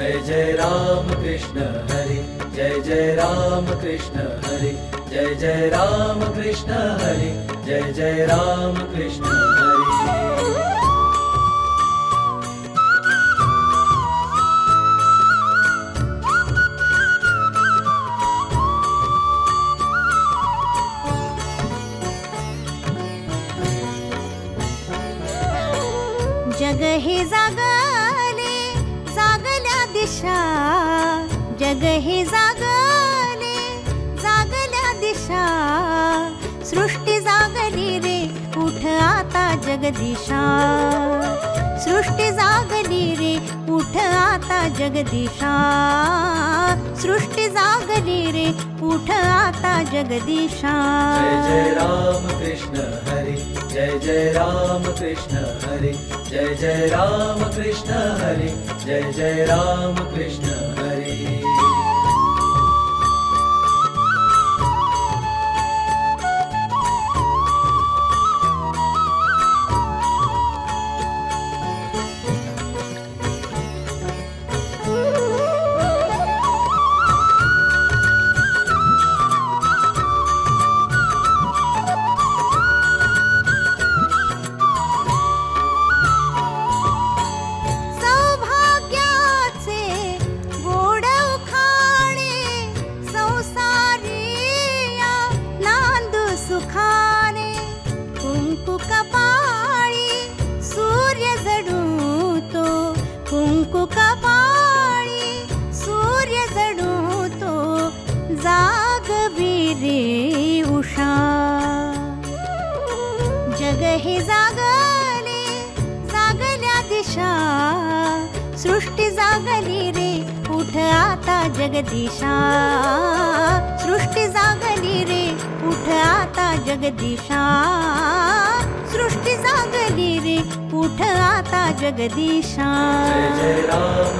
जय जय राम कृष्ण हरि, जय जय राम कृष्ण हरि, जय जय राम कृष्ण हरि, जय जय राम कृष्ण हरि। जग हे जागल्या दिशा, जग हे जागले, जागल्या दिशा, सृष्टी जागली रे, उठ आता जगदिशा. सृष्टी जागली रे, उठ आता जगदिशा. सृष्टी जागली रे, उठ आता जगदिशा. जय जय राम कृष्ण हरि. जय जय राम कृष्ण हरि जय जय राम कृष्ण हरि जय जय राम कृष्ण हरि सूर्य जडू तो सूर्य जडू तो जागवी रे उषा। जग जागली रे, उठ आता जगदीशा सृष्टी जागली रे, उठ आता जगदीशा सृष्टी जागली रे उठ आता जगदीशा जय राम